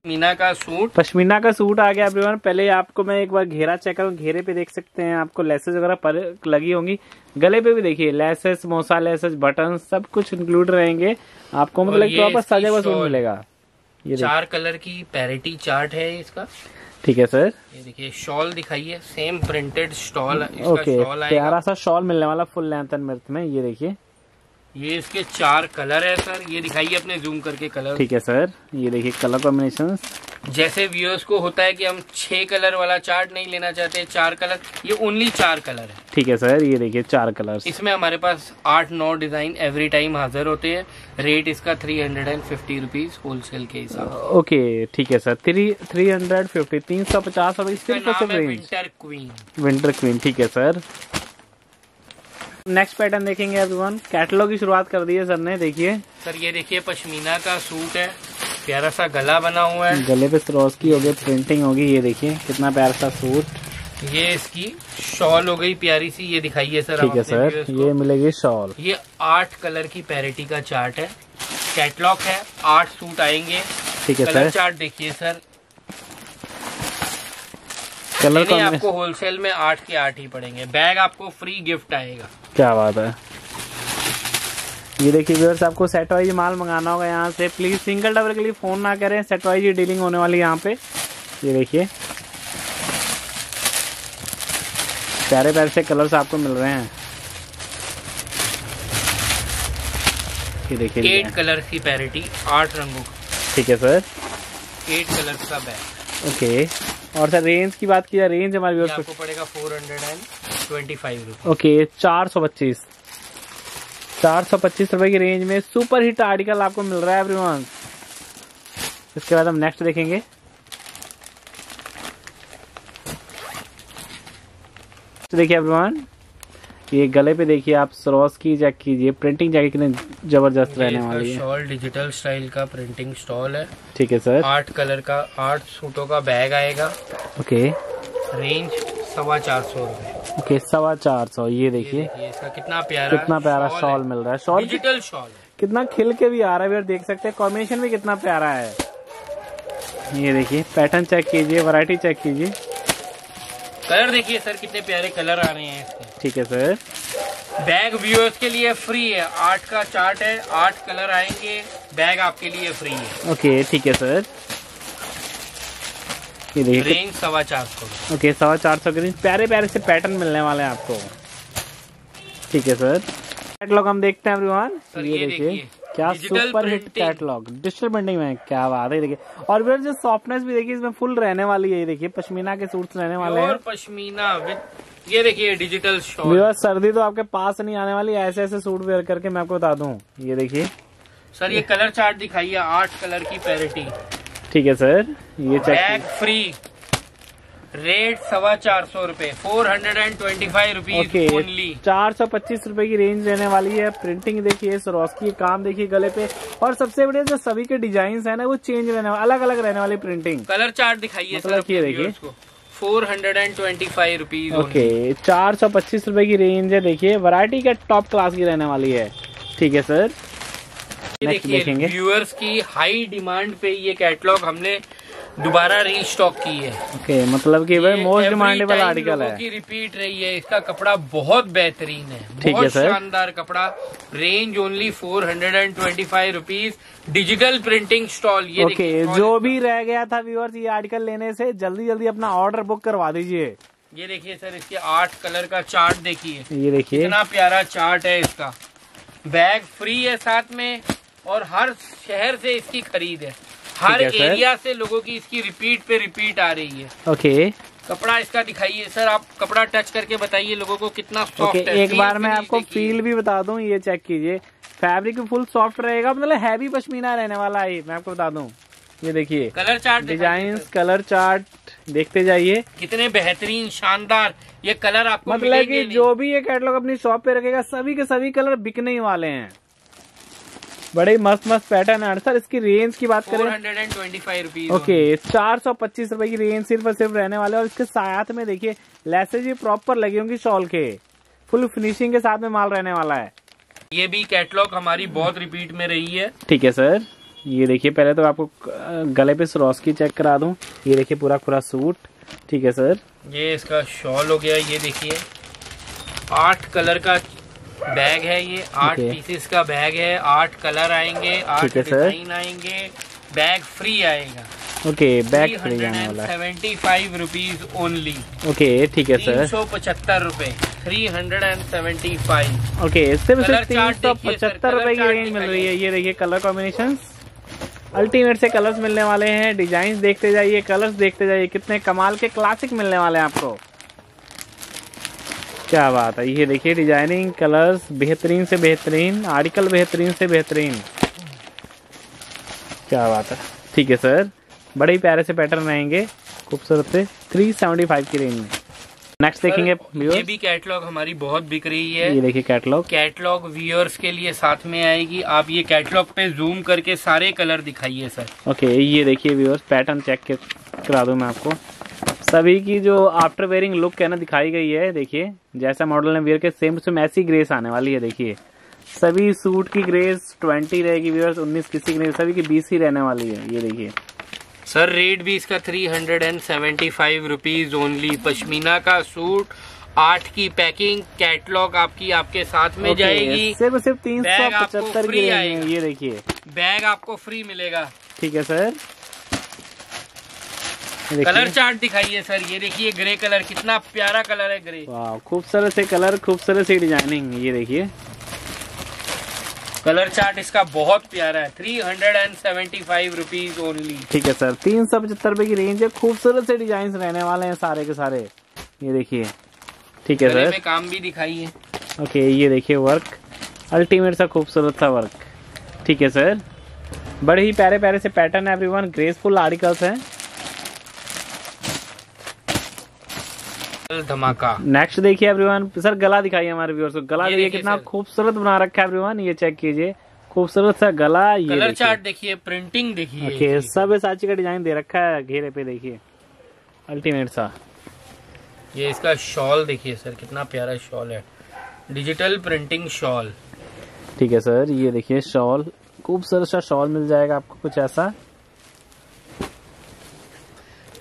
मीना का सूट। पश्मीना का सूट आ गया एवरीवन पहले आपको मैं एक बार घेरा चेक करूँ। घेरे पे देख सकते हैं आपको लेसेस वगैरह पर लगी होंगी। गले पे भी देखिए लेसेस मोसा लेसेस बटन सब कुछ इंक्लूड रहेंगे। आपको मतलब प्रॉपर इसकी सजा हुआ सूट मिलेगा। ये चार कलर की पैरिटी चार्ट है इसका। ठीक है सर ये देखिए शॉल दिखाइए। सेम प्रिंटेड स्टॉल ओके प्यारा सा शॉल मिलने वाला फुल लेंथ एंड मिर्थ में। ये देखिए। ये इसके चार कलर है सर। ये दिखाइए अपने जूम करके कलर ठीक है सर। ये देखिए कलर कॉम्बिनेशन जैसे व्यूअर्स को होता है कि हम छह कलर वाला चार्ट नहीं लेना चाहते चार कलर ये ओनली चार कलर है। ठीक है सर। ये देखिए चार कलर इसमें हमारे पास आठ नौ डिज़ाइन एवरी टाइम हाजिर होते हैं। रेट इसका three hundred and fifty rupees wholesale के हिसाब ओके ठीक है sir. Three three hundred fifty तीन सौ पचास विंटर क्वीन विंटर क्वीन ठीक है सर। नेक्स्ट पैटर्न देखेंगे एवरीवन कैटलॉग की शुरुआत कर दी है सर ने देखिए। सर ये देखिए पश्मीना का सूट है। प्यारा सा गला बना हुआ है। गले पे सरोस की होगी प्रिंटिंग होगी ये देखिए कितना प्यारा सा सूट। ये इसकी शॉल हो गई प्यारी सी ये दिखाइए सर ठीक है सर ये मिलेगी शॉल। ये आठ कलर की पैरिटी का चार्ट है। कैटलॉग है आठ सूट आएँगे। ठीक है सर। चार्ट देखिए सर कलर कॉम्बिनेशन आपको होलसेल में आठ के आठ ही पड़ेंगे। बैग आपको फ्री गिफ्ट आएगा। क्या बात है। ये देखिए व्यूअर्स आपको सेट वाइज माल मंगाना होगा यहाँ से। प्लीज़ सिंगल डबल के लिए फ़ोन ना करें। सेट वाइज ही डीलिंग होने वाली यहाँ पे। ये देखिए। प्यारे प्यारे से कलर्स आपको मिल रहे हैं। ये देखिए एट कलर की पैरिटी आठ रंगों का। ठीक है सर एट कलर का बैग। ओके। और सर रेंज की बात की जाए रेंज हमारे व्यूअर्स आपको पड़ेगा four hundred and twenty five okay चार सौ पच्चीस। चार सौ पच्चीस रुपए की रेंज में सुपर हिट आर्टिकल आपको मिल रहा है एवरीवन इसके बाद हम नेक्स्ट देखेंगे। तो देखिए एवरीवन ये गले पे देखिए आप सरोस की चेक कीजिए प्रिंटिंग जाके कितनी ज़बरदस्त रहने वाली है। शॉल डिजिटल स्टाइल का प्रिंटिंग स्टॉल है। ठीक है सर आठ कलर का आठ सूटों का बैग आएगा। ओके। रेंज सवा चार सौ रूपए। ओके सवा चार सौ ये देखिए। इसका कितना प्यारा कितना प्यारा शॉल मिल रहा है। शॉल डिजिटल शॉल कितना खिल के भी आ रहा है देख सकते हैं कॉम्बिनेशन भी कितना प्यारा है। ये देखिए पैटर्न चेक कीजिए वैरायटी चेक कीजिए। कलर देखिए सर कितने प्यारे कलर आ रहे हैं इसके। ठीक है सर। बैग व्यूअर्स के लिए फ्री है। आठ का चार्ट है आठ कलर आएँगे। बैग आपके लिए फ्री है। ओके ठीक है सर। ये देखिए रेंज सवा चार सौ। ओके सवा चार सौ के रेंज प्यारे प्यारे से पैटर्न मिलने वाले हैं आपको। ठीक है सर। कैटलॉग हम देखते हैं एवरीवन सर, ये देखिए, क्या super hit. Catalogue digital printing में क्या बात है देखिए। और फिर जो सॉफ्टनेस भी देखिए इसमें फुल रहने वाली है देखिए पश्मीना के सूट्स रहने वाले हैं। और पश्मीना ये देखिए डिजिटल शॉल सर्दी तो आपके पास नहीं आने वाली ऐसे ऐसे सूट वेयर करके मैं आपको बता दूँ ये देखिए। सर ये कलर चार्ट दिखाइए आठ कलर की पैरिटी ठीक है सर ये चेक फ्री रेट सवा चार सौ रूपए four hundred and twenty five rupees only चार सौ पच्चीस रूपए की रेंज रहने वाली है। प्रिंटिंग देखिए सरोस्की के काम देखिए गले पे। और सबसे बढ़िया जो सभी के डिज़ाइन है ना वो चेंज रहने वाले अलग अलग रहने वाली प्रिंटिंग कलर चार्ट दिखाइए सर मतलब देखिए। Four hundred and twenty five rupees okay चार सौ पच्चीस रूपए की रेंज है देखिए। वैरायटी का टॉप क्लास की रहने वाली है। ठीक है सर देखिए व्यूअर्स की हाई डिमांड पे ये कैटलॉग हमने दोबारा रीस्टॉक की है। ओके मतलब कि भाई मोस्ट डिमांडेबल आर्टिकल है। की रिपीट रही है इसका कपड़ा बहुत बेहतरीन है। है, बहुत सर। शानदार कपड़ा। Range only four hundred and twenty five rupees digital printing stole ये ओके देखिए जो भी रह गया था व्यूअर्स ये आर्टिकल लेने से जल्दी जल्दी अपना ऑर्डर बुक करवा दीजिए। ये देखिए सर इसके आठ कलर का चार्ट देखिए। ये देखिए। इतना प्यारा चार्ट है इसका। बैग फ्री है साथ में और हर शहर से इसकी खरीद है। हर एरिया से लोगों की इसकी रिपीट पे रिपीट आ रही है। ओके कपड़ा इसका दिखाइए सर आप कपड़ा टच करके बताइए लोगों को कितना सॉफ्ट है। एक बार मैं आपको फील भी बता दूँ ये चेक कीजिए। फैब्रिक फुल सॉफ्ट रहेगा मतलब हैवी पश्मीना रहने वाला है मैं आपको बता दूँ। ये देखिए। Colour chart design colour chart देखते जाइए। कितने बेहतरीन शानदार ये कलर आपको मतलब कि जो भी ये कैटलॉग अपनी शॉप पे रखेगा सभी के सभी कलर बिकने ही वाले हैं। बड़े मस्त मस्त पैटर्न है। सर इसकी रेंज की बात करें। Hundred and twenty five rupees okay चार सौ पच्चीस रूपए की रेंज सिर्फ़ और सिर्फ़ रहने वाले और इसके साथ में देखिए लेसेज भी प्रॉपर लगी होंगी शॉल के। फुल फिनिशिंग के साथ में माल रहने वाला है। ये भी कैटलॉग हमारी बहुत रिपीट में रही है। ठीक है सर ये देखिए पहले तो आपको गले पे सरोस्की चेक करा दूँ। ये देखिए पूरा पूरा सूट ठीक है सर ये इसका शॉल हो गया। ये देखिए आठ कलर का बैग है ये आठ पीसेस का बैग है आठ कलर आएँगे आठ। डिज़ाइन आएँगे बैग फ्री आएगा। ओके बैग फ्री आने वाला seventy five rupees only okay ठीक है सर सौ पचहत्तर रूपए three hundred and seventy five okay सिर्फ़ तीन सौ पचहत्तर रूपए की रेंज मिल रही है। ये देखिए कलर कॉम्बिनेशन अल्टीमेट से कलर्स मिलने वाले हैं। डिज़ाइन देखते जाइए कलर्स देखते जाइए। कितने कमाल के क्लासिक मिलने वाले हैं आपको। क्या बात है? ये देखिए डिज़ाइनिंग कलर्स बेहतरीन से बेहतरीन आर्टिकल बेहतरीन से बेहतरीन। क्या बात है? ठीक है सर बड़े ही प्यारे से पैटर्न रहेंगे खूबसूरत से। थ्री सेवेंटी फाइव की रेंज में। नेक्स्ट देखेंगे ये भी कैटलॉग हमारी बहुत बिक रही है। ये देखिए कैटलॉग कैटलॉग व्यूअर्स के लिए साथ में आएगी। आप ये कैटलॉग पे जूम करके सारे कलर दिखाइए सर ओके ये देखिए व्यूअर्स पैटर्न चेक करा दूँ मैं आपको। सभी की जो आफ्टर वेयरिंग लुक है ना दिखाई गई है देखिए। जैसा मॉडल ने वेयर के सेम टू सेम ऐसी ग्रेस आने वाली है देखिए। सभी सूट की ग्रेस ट्वेंटी रहेगी व्यूअर्स उन्नीस किसी की नहीं सभी की बीस ही रहने वाली है ये देखिए। सर रेट भी इसका three hundred and seventy five rupees only pashmina का सूट आठ की पैकिंग कैटलॉग आपकी आपके साथ में Okay, जाएगी। सिर्फ़ सिर्फ़ तीन सौ पचहत्तर की ये देखिए। बैग आपको फ्री मिलेगा। ठीक है सर कलर चार्ट दिखाइए सर ये देखिए ग्रे कलर कितना प्यारा कलर है ग्रे। वाह खूबसूरत से कलर खूबसूरत सी डिज़ाइनिंग ये देखिए। कलर चार्ट इसका बहुत प्यारा है three hundred and seventy five rupees only ठीक है सर तीन सौ पचहत्तर रुपए की रेंज है खूबसूरत से डिज़ाइन रहने वाले हैं सारे के सारे। ये देखिए ठीक है सर। में काम भी दिखाइए। ओके ये देखिए वर्क अल्टीमेट सा खूबसूरत सा वर्क ठीक है सर। बड़े ही प्यारे प्यारे से पैटर्न है एवरीवन ग्रेसफुल आर्टिकल्स हैं। धमाका। नेक्स्ट देखिए एवरीवन सर गला दिखाइए हमारे व्यूअर्स को। गला देखिए कितना खूबसूरत बना रखा है एवरीवन ये चेक कीजिए। खूबसूरत सा गला ये कलर चार्ट देखिए प्रिंटिंग देखिए। ओके सब साची का डिज़ाइन दे रखा है घेरे पे देखिए। अल्टीमेट सा। ये इसका शॉल देखिए सर कितना प्यारा शॉल है। डिजिटल प्रिंटिंग शॉल ठीक है सर ये देखिए शॉल खूबसूरत सा शॉल मिल जाएगा आपको कुछ ऐसा।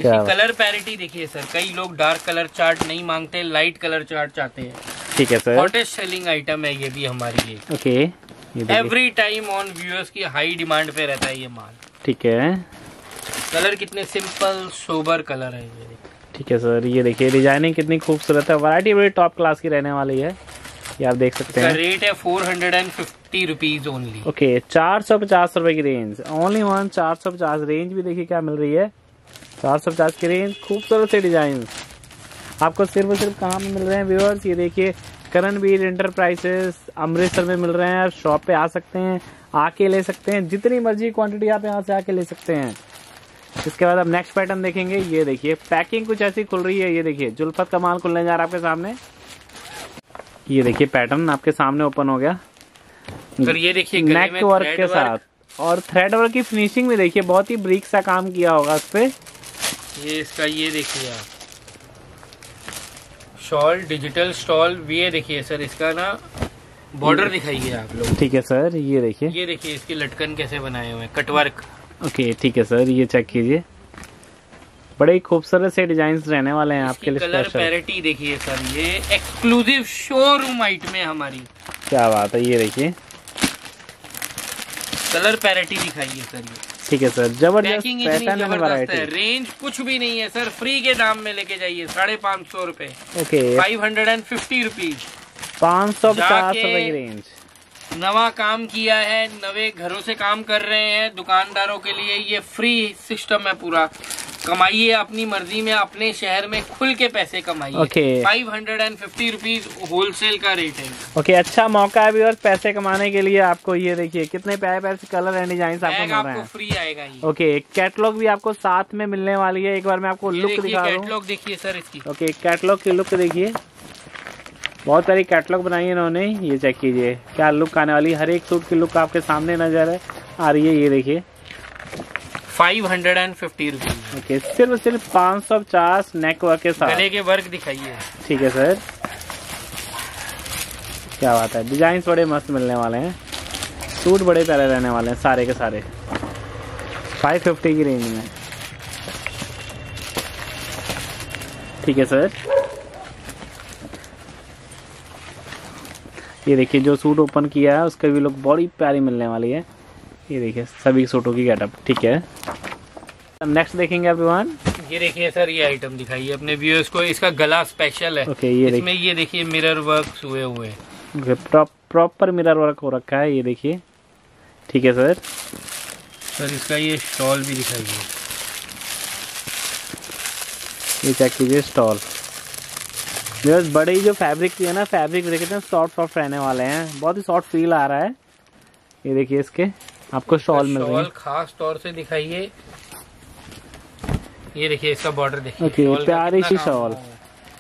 कलर पैरिटी देखिए सर कई लोग डार्क कलर चार्ट नहीं मांगते लाइट कलर चार्ट चाहते हैं। ठीक है सर हॉटेस्ट सेलिंग आइटम है ये भी हमारी ये okay every time on viewers की हाई डिमांड पे रहता है ये माल। ठीक है। कलर कितने सिंपल सोबर कलर है ये। ठीक है सर ये देखिए डिज़ाइनिंग कितनी खूबसूरत है। वैरायटी बड़ी टॉप क्लास की रहने वाली है। ये आप देख सकते हैं। रेट है four hundred and fifty rupees only okay चार सौ पचास रुपए की रेंज ओनली वन चार सौ पचास रेंज भी देखिए क्या मिल रही है। चार सौ पचास की रेंज खूबसूरत से डिज़ाइन। आपको सिर्फ़ और सिर्फ़ कहाँ में मिल रहे हैं व्यूअर्स ये देखिए करणवीर इंटरप्राइजेस अमृतसर में मिल रहे हैं। आप शॉप पे आ सकते हैं आके ले सकते हैं। जितनी मर्ज़ी क्वांटिटी आप यहाँ से आके ले सकते हैं। इसके बाद अब नेक्स्ट पैटर्न देखेंगे। ये देखिए पैकिंग कुछ ऐसी खुल रही है। ये देखिए जुल्फत का माल खुलने जा रहा है आपके सामने। ये देखिए पैटर्न आपके सामने ओपन हो गया। सर ये देखिए नेक वर्क के साथ। और थ्रेड वर्क की फिनिशिंग भी देखिए बहुत ही ब्रीक सा काम किया होगा उस पे। ये इसका ये देखिए आप। शॉल डिजिटल स्टॉल ये देखिए सर इसका ना बॉर्डर दिखाइए आप लोग। ठीक है सर ये देखिए। ये देखिए इसकी लटकन कैसे बनाए हुए हैं कटवर्क ओके ठीक है सर ये चेक कीजिए। बड़े ही खूबसूरत से डिज़ाइन रहने वाले हैं आपके लिए कलर पैरिटी देखिए सर ये एक्सक्लूसिव शोरूम आइटम है हमारी। क्या बात है ये देखिए। कलर पैरिटी दिखाइए सर ये। ठीक है सर ज़बरदस्त पैटर्न एंड ज़बरदस्त है. वैरायटी रेंज कुछ भी नहीं है सर फ्री के दाम में लेके जाइए साढ़े पाँच सौ रूपए. Okay five hundred and fifty rupees पाँच सौ पचास की रेंज नवा काम किया है नवे घरों से काम कर रहे हैं दुकानदारों के लिए ये फ्री सिस्टम है पूरा. कमाइए अपनी मर्ज़ी में अपने शहर में खुल के पैसे कमाइए। Okay. Five hundred and fifty rupees wholesale का रेट है। ओके okay, अच्छा मौका है भी और पैसे कमाने के लिए आपको ये देखिए कितने प्यारे प्यारे कलर एंड डिज़ाइन आपको आपको फ्री आएगा ये ओके कैटलॉग भी आपको साथ में मिलने वाली है। एक बार मैं आपको लुक दिखा कैटलॉग देखिए सर इसकी। ओके कैटलॉग की लुक देखिए। बहुत सारी कैटलॉग बनाई है इन्होंने। ये चेक कीजिए क्या लुक आने वाली। हर एक सूट की लुक आपके सामने नज़र है आ रही है। ये देखिए। Five hundred and fifty rupees okay सिर्फ़ सिर्फ़ पाँच सौ पचास नेक वर्क के साथ। गले के वर्क दिखाइए। ठीक है सर। क्या बात है डिज़ाइन बड़े मस्त मिलने वाले हैं। सूट बड़े प्यारे रहने वाले हैं सारे के सारे। फाइव फिफ्टी की रेंज में। ठीक है सर। ये देखिए जो सूट ओपन किया है उसका भी लुक बड़ी प्यारी मिलने वाली है। ये देखिए सभी सूटों की गेटअप ठीक है? नेक्स्ट देखेंगे एवरीवन ये देखिए सर ये आइटम दिखाइए अपने व्यूअर्स को इसका गला स्पेशल है। ओके ये इसमें ये देखिए मिरर वर्क हुए हुए हैं। प्रॉपर मिरर वर्क हो रखा है ये देखिए। ठीक है सर सर इसका ये स्टॉल भी दिखाइए। ये चेक कीजिए स्टॉल बस बड़े ही जो फैब्रिक है ना फैब्रिक देखते हैं सॉफ्ट सॉफ्ट रहने वाले हैं। बहुत ही सॉफ्ट फील आ रहा है। ये देखिए इसके। आपको शॉल मिल रही है। शॉल खास तौर से दिखाइए। ये देखिए इसका बॉर्डर देखिए। ओके, प्यारी सी शॉल।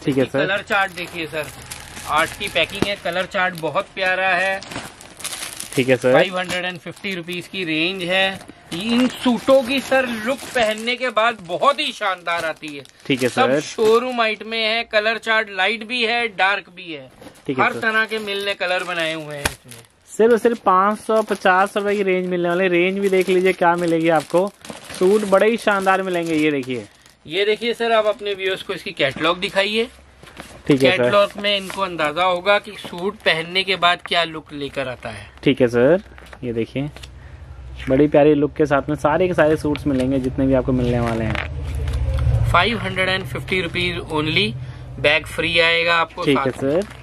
ठीक है सर कलर चार्ट देखिए सर आर्ट की पैकिंग है कलर चार्ट बहुत प्यारा है। ठीक है sir five hundred and fifty rupees की रेंज है। इन सूटों की सर लुक पहनने के बाद बहुत ही शानदार आती है। ठीक है सर शोरूम आइट में है कलर चार्ट लाइट भी है डार्क भी है। ठीक है हर तरह के मिलने कलर बनाए हुए हैं इसमें। सिर्फ़ सिर्फ़ पाँच सौ पचास रुपए की रेंज मिलने वाली रेंज भी देख लीजिए क्या मिलेगी आपको? सूट बड़े ही शानदार मिलेंगे ये देखिए। ये देखिए सर आप अपने व्यूअर्स को इसकी कैटलॉग दिखाइए। ठीक है कैटलॉग में इनको अंदाज़ा होगा कि सूट पहनने के बाद क्या लुक लेकर आता है। ठीक है सर। ये देखिए बड़ी प्यारी लुक के साथ में सारे के सारे सूट्स मिलेंगे जितने भी आपको मिलने वाले हैं। Five hundred and fifty rupees only bag free आएगा आपको ठीक है सर।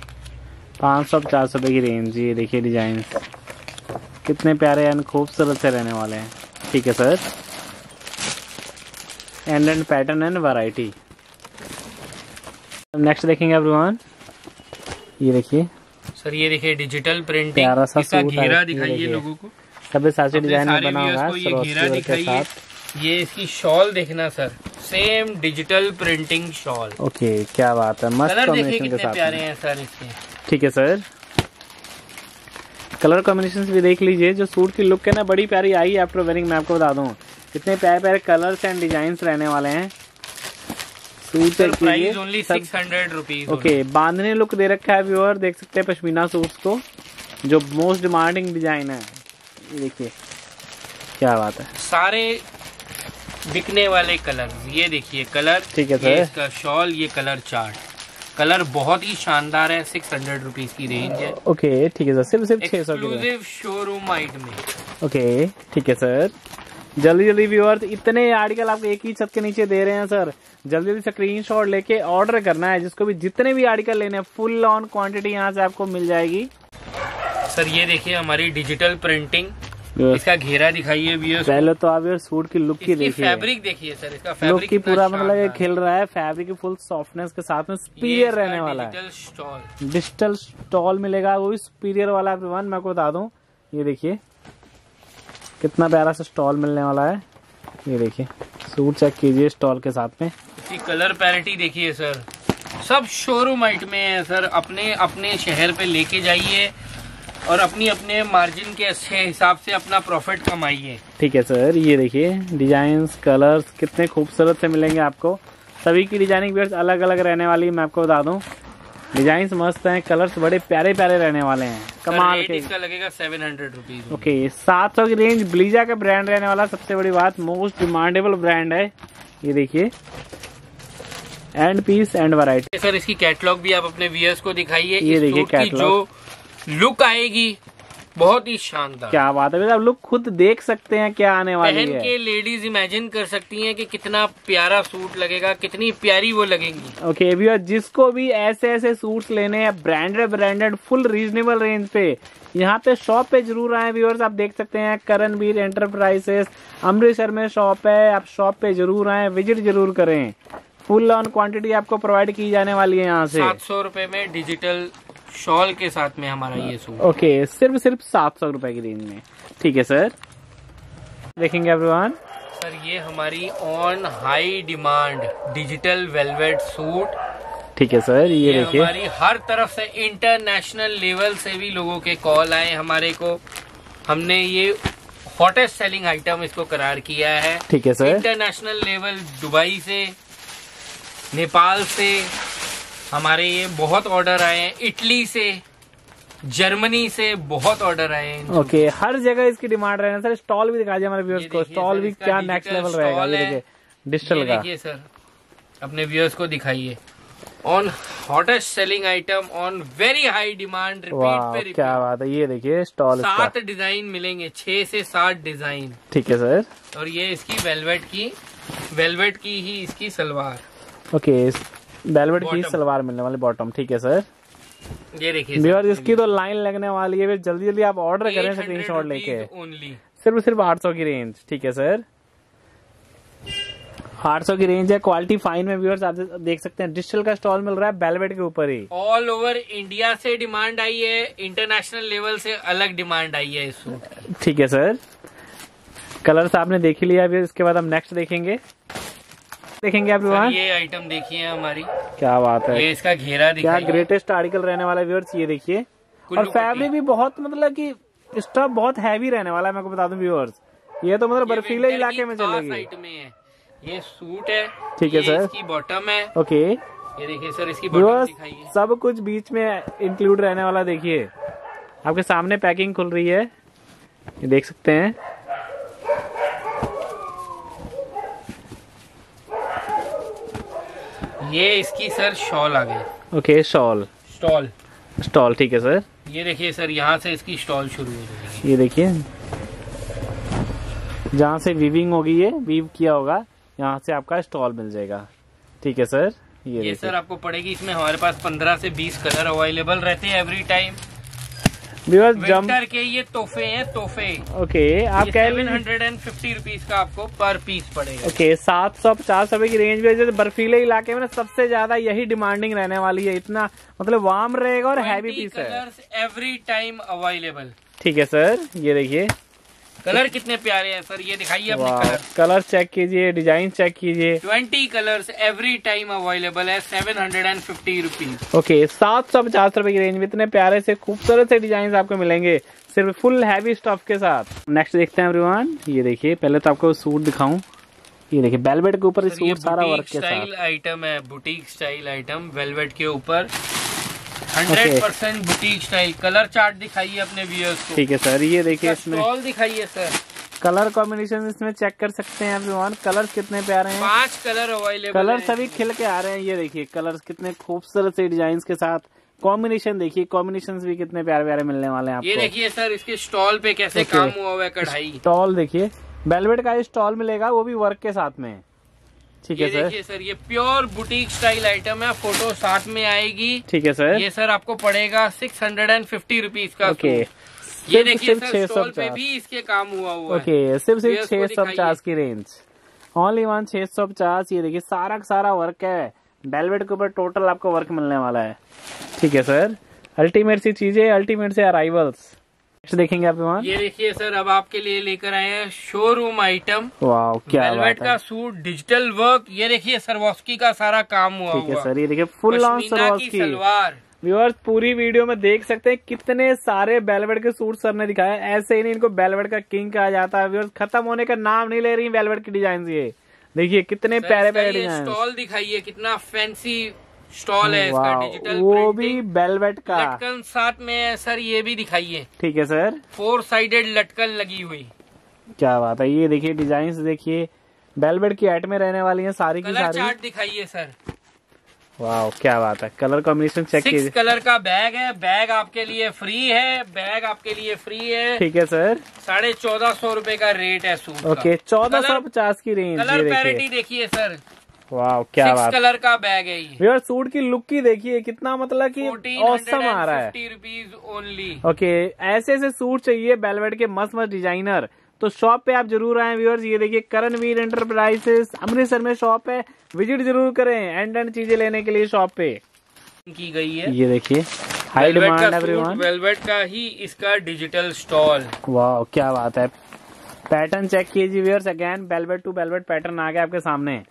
पाँच सौ पचास रुपए की रेंज ये देखिए डिज़ाइन कितने प्यारे एंड खूबसूरत से रहने वाले हैं। ठीक है sir and and pattern and variety next देखेंगे एवरीवन ये देखिए। सर ये देखिए डिजिटल प्रिंटिंग प्यारा सा घेरा दिखाइए लोगों को। सभी साथी डिज़ाइन में बना हुआ है ये घेरा दिखाइए। ये इसकी शॉल देखना sir same digital printing shawl okay क्या बात है। मस्त कॉम्बिनेशन के साथ प्यारे हैं सर इसके। ठीक है सर कलर कॉम्बिनेशन भी देख लीजिए जो सूट की लुक है ना बड़ी प्यारी आई है आफ्टर वेयरिंग मैं आपको बता दूँ। कितने प्यारे प्यारे कलर्स एंड डिज़ाइन रहने वाले हैं। Suit only six hundred rupees okay बांधने लुक दे रखा है व्यूअर देख सकते हैं पश्मीना सूट को जो मोस्ट डिमांडिंग डिज़ाइन है। देखिए क्या बात है। सारे बिकने वाले कलर ये देखिए कलर ठीक है सर। इसका शॉल ये कलर चार्ट कलर बहुत ही शानदार है सिक्स हंड्रेड रुपीज़ की रेंज है। ओके ठीक है सर सिर्फ़ सिर्फ़ छह सौ। एक्सक्लूसिव शोरूम आइट में। ओके ठीक है सर जल्दी जल्दी व्यूअर्स इतने आर्टिकल आपको एक ही छत के नीचे दे रहे हैं सर जल्दी जल्दी स्क्रीन शॉट लेके ऑर्डर करना है जिसको भी जितने भी आर्टिकल लेने हैं फुल ऑन क्वांटिटी यहाँ से आपको मिल जाएगी। सर ये देखिए हमारी डिजिटल प्रिंटिंग इसका घेरा दिखाइए पहले तो आप यार सूट की लुक की देखिए। फैब्रिक देखिए सर इसका लुक फैब्रिक की पूरा मतलब ये खिल रहा है फैब्रिक की फुल सॉफ्टनेस के साथ में सुपीरियर रहने वाला है। डिजिटल स्टॉल मिलेगा वो भी सुपीरियर वाला वन मैं आपको बता दूँ। ये देखिए कितना प्यारा सा स्टॉल मिलने वाला है। ये देखिए सूट चेक कीजिए स्टॉल के साथ में। इसकी कलर पैरिटी देखिए सर सब शोरूम आइट में है सर अपने अपने शहर पे लेके जाइए। और अपनी अपने मार्जिन के अच्छे हिसाब से अपना प्रॉफिट कमाइए। ठीक है सर ये देखिए डिज़ाइन कलर्स कितने खूबसूरत से मिलेंगे आपको। सभी की डिज़ाइनिंग बेस अलग अलग रहने वाली मैं आपको बता दूँ। डिज़ाइन मस्त हैं कलर्स बड़े प्यारे प्यारे रहने वाले हैं। कमाल के। इसका लगेगा सेवन हंड्रेड रुपीज़ ओके सात सौ की रेंज ब्लीजा का ब्रांड रहने वाला सबसे बड़ी बात मोस्ट डिमांडेबल ब्रांड है। ये देखिए। And piece and variety sir इसकी कैटलॉग भी आप अपने व्यूअर्स को दिखाइए। ये देखिए सूट की catalog। जो लुक आएगी। बहुत ही शानदार। क्या बात है आप लोग खुद देख सकते हैं क्या आने वाली पहन है। के लेडीज़ इमेजिन कर सकती हैं कि कितना प्यारा सूट लगेगा कितनी प्यारी वो लगेंगी। ओके भैया जिसको भी ऐसे ऐसे सूट्स लेने हैं branded branded full reasonable range पे यहाँ पे शॉप पे ज़रूर आए व्यूअर्स आप देख सकते हैं करणवीर एंटरप्राइजेस अमृतसर में शॉप है आप शॉप पे ज़रूर आए विज़िट ज़रूर करें। फुल ऑन क्वांटिटी आपको प्रोवाइड की जाने वाली है यहाँ से। सात सौ रुपये में डिजिटल शॉल के साथ में हमारा ये सूट ओके सिर्फ़ सिर्फ़ सात सौ रुपए की रेंज में। ठीक है सर देखेंगे एवरीवन सर ये हमारी on high demand digital velvet suit ठीक है सर ये ये देखिए। हमारी हर तरफ़ से इंटरनेशनल लेवल से भी लोगों के कॉल आए हमारे को। हमने ये हॉटेस्ट सेलिंग आइटम इसको करार किया है। ठीक है सर इंटरनेशनल लेवल दुबई से नेपाल से हमारे ये बहुत ऑर्डर आए हैं। इटली से जर्मनी से बहुत ऑर्डर आए हैं। ओके हर जगह इसकी डिमांड रहना सर स्टॉल भी दिखा दिया हमारे व्यूअर्स को। स्टॉल भी क्या नेक्स्ट लेवल रहेगा। ये देखिए डिजिटल का। देखिए सर अपने व्यूअर्स को दिखाइए। On hottest selling item on very high demand repeat पे क्या बात है। ये देखिए स्टॉल सात डिज़ाइन मिलेंगे छह से सात डिज़ाइन ठीक है सर। और ये इसकी वेलवेट की वेलवेट की ही इसकी सलवार। ओके वेलवेट की सलवार मिलने वाली बॉटम ठीक है सर ये देखिए व्यूअर इसकी तो लाइन लगने वाली है जल्दी जल्दी आप ऑर्डर करें स्क्रीन शॉट लेके। सिर्फ़ सिर्फ़ आठ सौ की रेंज ठीक है सर आठ सौ की रेंज है क्वालिटी फाइन में व्यूअर्स आप देख सकते हैं डिजिटल का स्टॉल मिल रहा है बेलवेट के ऊपर ही। ऑल ओवर इंडिया से डिमांड आई है इंटरनेशनल लेवल से अलग डिमांड आई है इस ठीक है सर कलर्स आपने देख ही लिया अभी इसके बाद हम नेक्स्ट देखेंगे। देखेंगे आप सर, ये आइटम देखिए हमारी। क्या बात है। ये इसका घेरा क्या ग्रेटेस्ट आर्टिकल रहने वाला व्यूअर्स ये देखिए। और फैब्रिक भी बहुत मतलब कि स्टफ़ बहुत हैवी रहने वाला है मैं बता दूँ व्यूअर्स ये तो मतलब बर्फीले इलाके में चलेगी। है ये। सूट है। ठीक है सर। इसकी बॉटम है। ओके ये देखिए सर इसकी बॉटम सब कुछ बीच में इंक्लूड रहने वाला देखिए। आपके सामने पैकिंग खुल रही है। ये देख सकते हैं। ये इसकी सर शॉल आ गई। Okay shawl. स्टॉल। स्टॉल ठीक है सर। ये देखिए सर यहाँ से इसकी स्टॉल शुरू हो जाएगी ये देखिए। जहाँ से वीविंग होगी ये वीव किया होगा यहाँ से आपका स्टॉल मिल जाएगा। ठीक है सर। ये ये सर आपको पड़ेगी इसमें हमारे पास 15 से 20 कलर अवेलेबल रहते हैं एवरी टाइम विंटर के ये तोहफे हैं तोहफे। ओके आप कह seven hundred and fifty rupees का आपको पर पीस पड़ेगा। ओके सात सौ पचास रुपए की रेंज में जैसे बर्फीले इलाके में ना सबसे ज़्यादा यही डिमांडिंग रहने वाली है इतना मतलब वार्म रहेगा और हैवी पीस है। एवरी टाइम अवेलेबल ठीक है सर ये देखिए। कलर कितने प्यारे हैं सर ये दिखाइए अपने कलर कलर चेक कीजिए डिज़ाइन चेक कीजिए। Twenty colours every time available है seven hundred and fifty rupees okay सात सौ पचास रुपए की रेंज में इतने प्यारे से खूबसूरत से डिज़ाइन आपको मिलेंगे सिर्फ़ फुल हैवी स्टफ़ के साथ। नेक्स्ट देखते हैं एवरीवन ये देखिए पहले तो आपको सूट दिखाऊँ। ये देखिए बेलवेट के ऊपर सूट सारा वर्क के स्टाइल साथ। आइटम है बुटीक स्टाइल आइटम वेलवेट के ऊपर। Hundred percent boutique style. Colour chart दिखाइए अपने व्यूअर्स को। ठीक है सर ये देखिए इसमें स्टॉल दिखाइए सर कलर कॉम्बिनेशन इसमें चेक कर सकते हैं एवरीवन कलर्स कितने प्यारे हैं? पाँच कलर अवेलेबल कलर सभी खिल के आ रहे हैं। ये देखिए कलर्स कितने खूबसूरत से डिज़ाइन के साथ। कॉम्बिनेशन देखिए कॉम्बिनेशन भी कितने प्यारे प्यारे मिलने वाले हैं आपको। ये देखिए सर इसके स्टॉल पे कैसे काम हुआ हुआ है कढ़ाई। स्टॉल देखिए। वेलवेट का स्टॉल मिलेगा वो भी वर्क के साथ में। ठीक है सर। देखिए सर ये प्योर बुटीक स्टाइल आइटम है फ़ोटो साथ में आएगी। ठीक है सर। ये सर आपको पड़ेगा six hundred and fifty rupees का ओके। ये देखिए सिर्फ़ सर छह सौ स्टॉल पे पचास। भी इसके काम हुआ हुआ ओके सिर्फ़ सिर्फ़ छह सौ पचास की रेंज ओनली वन छह सौ पचास ये देखिए सारा का सारा वर्क है। वेलवेट के ऊपर टोटल आपको वर्क मिलने वाला है। ठीक है सर। अल्टीमेट सी चीज़ें अल्टीमेट से अराइवल्स देखेंगे आप वहाँ ये देखिए सर अब आपके लिए लेकर आए हैं शोरूम आइटम वाह क्या वेलवेट का सूट डिजिटल वर्क ये देखिए सरवॉस्की का सारा काम हुआ ठीक है सर ये देखिए फुल ऑन पश्मीना की की सलवार। व्यूअर्स पूरी वीडियो में देख सकते हैं कितने सारे बेलवेट के सूट सर ने दिखाए। ऐसे ही नहीं इनको बेलवेट का किंग कहा जाता है। व्यूअर्स खत्म होने का नाम नहीं ले रही बेलवेट की डिज़ाइन ये। देखिए कितने प्यारे प्यारे डिज़ाइन स्टॉल दिखाइए कितना फैंसी स्टॉल है इसका डिजिटल वो भी बेलवेट का। लटकन साथ में है सर ये भी दिखाइए। ठीक है सर। फोर साइडेड लटकन लगी हुई। क्या बात है ये देखिए डिज़ाइन देखिए। बेलवेट की एट में रहने वाली है सारी की सारी। चार्ट दिखाइए सर। वाह क्या बात है। कलर कॉम्बिनेशन चेक कीजिए। कलर का बैग है बैग आपके लिए फ्री है बैग आपके लिए फ्री है। ठीक है सर। साढ़े चौदह सौ रूपए का रेट है सूट ओके चौदह सौ पचास की रेंज कलर पैरिटी देखिए सर। वाह क्या बात। कलर का बैग है ये। व्यूअर सूट की लुक की देखिए कितना मतलब कि औसम आ रहा है। रुपीज़ ओनली ओके ऐसे ऐसे सूट चाहिए बेलवेट के मस्त मस्त डिज़ाइनर तो शॉप पे आप ज़रूर आए व्यूअर्स ये देखिए करणवीर एंटरप्राइजेस अमृतसर में शॉप है। विज़िट ज़रूर करें एंड एंड चीज़ें लेने के लिए शॉप पे। की गई है। ये देखिए हाई डिमांड एवरीवन वेलवेट का ही इसका डिजिटल स्टॉल वाह क्या बात है। पैटर्न चेक कीजिए viewers again velvet to velvet pattern आ गया आपके सामने।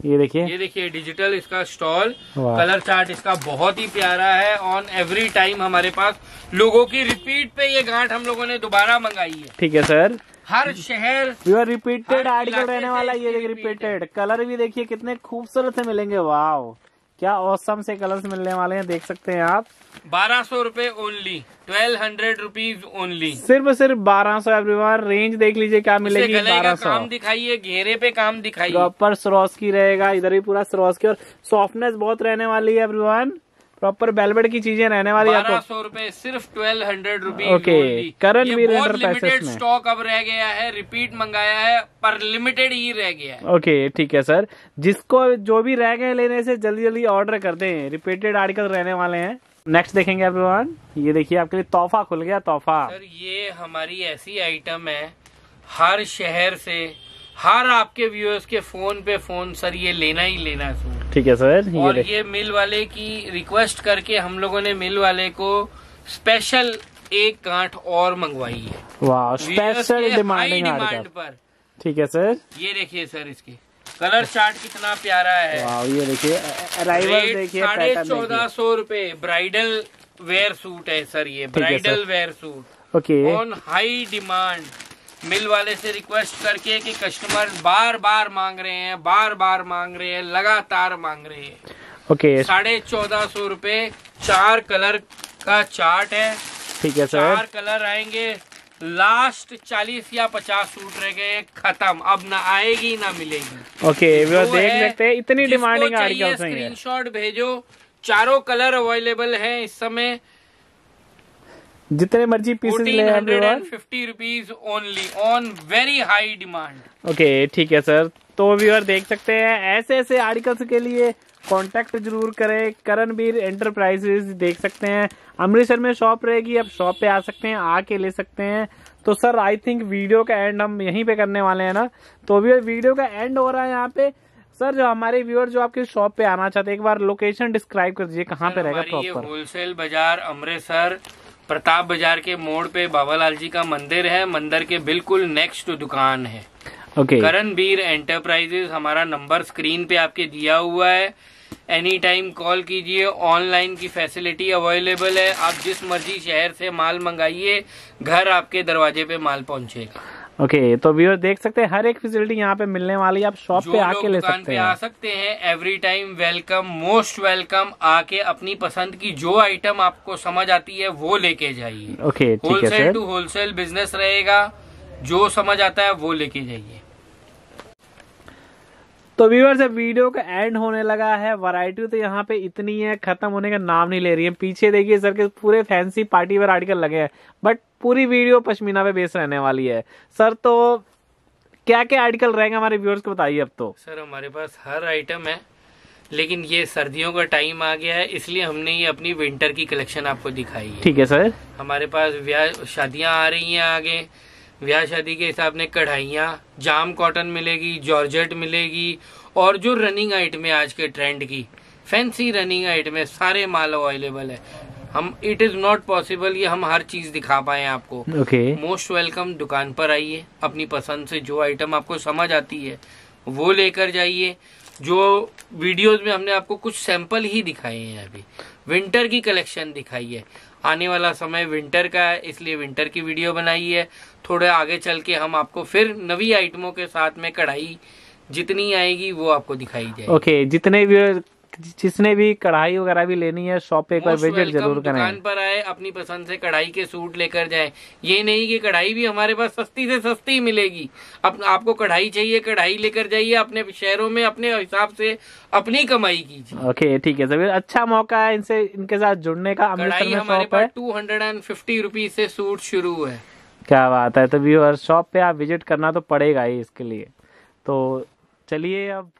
ये देखिए। ये देखिए डिजिटल इसका स्टॉल कलर चार्ट इसका बहुत ही प्यारा है। ऑन एवरी टाइम हमारे पास लोगों की रिपीट पे ये गांठ हम लोगों ने दोबारा मंगाई है। ठीक है सर। हर शहर यूर रिपीटेड आर्टिकल रहने वाला ये देखिए रिपीटेड कलर भी देखिए कितने खूबसूरत से मिलेंगे वाह क्या औसम से कलर्स मिलने वाले हैं देख सकते हैं आप। बारह सौ रूपए only twelve hundred rupees only सिर्फ़ सिर्फ़ बारह सौ एवरीवन रेंज देख लीजिए क्या मिलेगी बारह सौ। काम दिखाइए घेरे पे काम दिखाइए। प्रॉपर की रहेगा इधर भी पूरा की और सॉफ्टनेस बहुत रहने वाली है एवरीवन प्रॉपर बेलवेट की चीज़ें रहने वाली है बारह आपको सौ रुपये सिर्फ़ twelve hundred rupees okay Karan Veer limited stock अब रह गया है रिपीट मंगाया है पर लिमिटेड ही रह गया है। ओके ठीक है सर जिसको जो भी रह गए लेने से जल्दी जल्दी ऑर्डर कर दें रिपीटेड आर्टिकल रहने वाले हैं। नेक्स्ट देखेंगे एवरीवन ये देखिए आपके लिए तोहफा खुल गया तोहफा। सर ये हमारी ऐसी आइटम है हर शहर से हर आपके व्यूअर्स के फ़ोन पे फ़ोन सर ये लेना ही लेना है सूट ठीक है सर ये और ये मिल वाले की रिक्वेस्ट करके हम लोगों ने मिल वाले को स्पेशल एक गांठ और मंगवाई है. वाह स्पेशल डिमांडिंग डिमांड पर. ठीक है सर ये देखिए सर इसके. कलर चार्ट कितना प्यारा है. वाह ये देखिए अराइवल देखिए साढ़े चौदह सौ रुपये ब्राइडल वेयर सूट है सर ये. Bridal wear suit okay on high demand mill वाले से रिक्वेस्ट करके कि कस्टमर बार बार मांग रहे हैं बार बार मांग रहे हैं लगातार मांग रहे हैं। ओके साढ़े चौदह सौ रुपये चार कलर का चार्ट है। ठीक है चार कलर आएँगे। लास्ट चालीस या पचास सूट रह गए खत्म। अब ना आएगी ना मिलेगी। ओके जो देख सकते हैं इतनी डिमांडिंग हैं स्क्रीनशॉट भेजो। चारों कलर अवेलेबल हैं इस समय। जितने मर्ज़ी पीसेस ले hundred and fifty rupees only on very high demand okay ठीक है सर तो व्यूअर देख सकते हैं ऐसे ऐसे आर्टिकल्स के लिए कांटेक्ट ज़रूर करें। करणबीर एंटरप्राइजेज देख सकते हैं। अमृतसर में शॉप रहेगी आप शॉप पे आ सकते हैं आके ले सकते हैं। तो सर आई थिंक वीडियो का एंड हम यहीं पे करने वाले हैं ना? तो व्यूअर वीडियो का एंड हो रहा है यहाँ पे। सर जो हमारे व्यूअर जो आपके शॉप पे आना चाहते हैं एक बार लोकेशन डिस्क्राइब कर दीजिए कहाँ पे रहेगा प्रॉपर होलसेल बाज़ार अमृतसर प्रताप बाज़ार के मोड़ पे बाबालाल जी का मंदिर है। मंदिर के बिल्कुल नेक्स्ट दुकान है। ओके करणबीर एंटरप्राइजेस हमारा नंबर स्क्रीन पे आपके दिया हुआ है। एनी टाइम कॉल कीजिए। ऑनलाइन की फैसिलिटी अवेलेबल है। आप जिस मर्ज़ी शहर से माल मंगाइए घर आपके दरवाजे पे माल पहुंचेगा। ओके okay, तो व्यूअर देख सकते हैं हर एक फैसिलिटी यहाँ पे मिलने वाली है आप शॉप पे आके ले सकते पे आ सकते हैं every time welcome most welcome आके अपनी पसंद की जो आइटम आपको समझ आती है वो लेके जाइए। Okay wholesale to wholesale business रहेगा जो समझ आता है वो लेके जाइए। तो व्यूअर से वीडियो का एंड होने लगा है वैरायटी तो यहाँ पे इतनी है खत्म होने का नाम नहीं ले रही है। पीछे देखिए सर के पूरे फैंसी पार्टी वेयर आर्टिकल लगे हैं। बट पूरी वीडियो पश्मीना पे बेस रहने वाली है। सर तो क्या क्या आर्टिकल रहेंगे हमारे व्यूअर्स को बताइए अब तो। सर हमारे पास हर आइटम है लेकिन ये सर्दियों का टाइम आ गया है इसलिए हमने ये अपनी विंटर की कलेक्शन आपको दिखाई है। ठीक है सर। हमारे पास ब्याह शादियाँ आ रही हैं आगे। ब्याह शादी के हिसाब ने कढ़ाइयाँ जाम कॉटन मिलेगी जॉर्जेट मिलेगी और जो रनिंग आइटम आज के ट्रेंड की फैंसी रनिंग आइटम सारे माल अवेलेबल है। हम इट इज़ नॉट पॉसिबल ये हम हर चीज़ दिखा पाए आपको। ओके मोस्ट वेलकम दुकान पर आइए अपनी पसंद से जो आइटम आपको समझ आती है वो लेकर जाइए। जो वीडियोस में हमने आपको कुछ सैंपल ही दिखाए हैं अभी। विंटर की कलेक्शन दिखाई है। आने वाला समय विंटर का है इसलिए विंटर की वीडियो बनाई है। थोड़े आगे चल के हम आपको फिर नवी आइटमों के साथ में कढ़ाई जितनी आएगी वो आपको दिखाई जाएगी। ओके okay, जितने भी जिसने भी कढ़ाई वगैरह भी लेनी है शॉप पे एक बार विज़िट ज़रूर दुकान पर आए अपनी पसंद से कढ़ाई के सूट लेकर जाए। ये नहीं कि कढ़ाई भी हमारे पास सस्ती से सस्ती मिलेगी। अप, आपको कढ़ाई चाहिए कढ़ाई लेकर जाइए अपने शहरों में अपने हिसाब से अपनी कमाई कीजिए। ओके ठीक है सर अच्छा मौका है इनसे इनके साथ जुड़ने का कढ़ाई हमारे पास two hundred and fifty rupees से सूट शुरू है। क्या बात है तो व्यूअर शॉप पे आप विज़िट करना तो पड़ेगा ही इसके लिए। तो चलिए अब